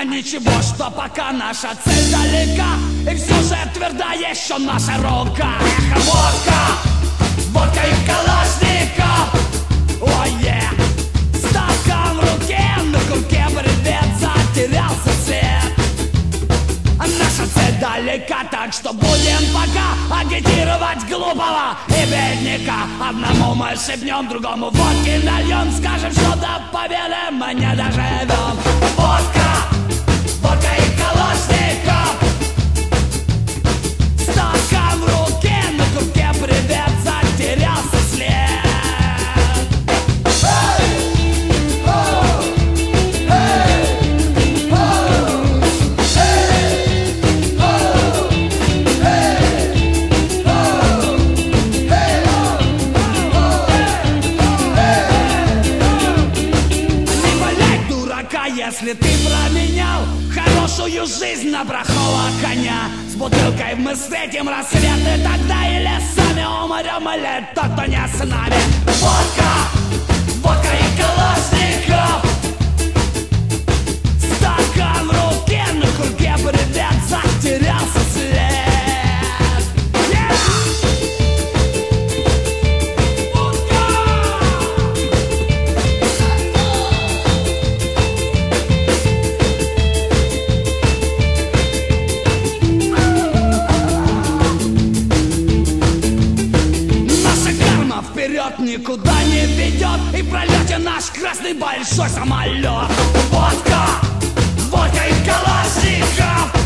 А ничего, что пока наша цель далека И все же тверда еще наша рука Эх, водка, водка и калашников Ой, yeah. Стакан в руке, на курке привет Затерялся свет. А Наша цель далека, так что будем пока агитировать глупого и бедняка. Одному мы шепнем, другому водки нальем Скажем, что до победы мы не доживем если ты променял Хорошую жизнь на брахова коня С бутылкой мы встретим рассветы тогда Или сами умрем, или тот, кто не с нами. Водка, вперед никуда не ведет. И пролете наш красный большой самолет. Водка, водка и калашников.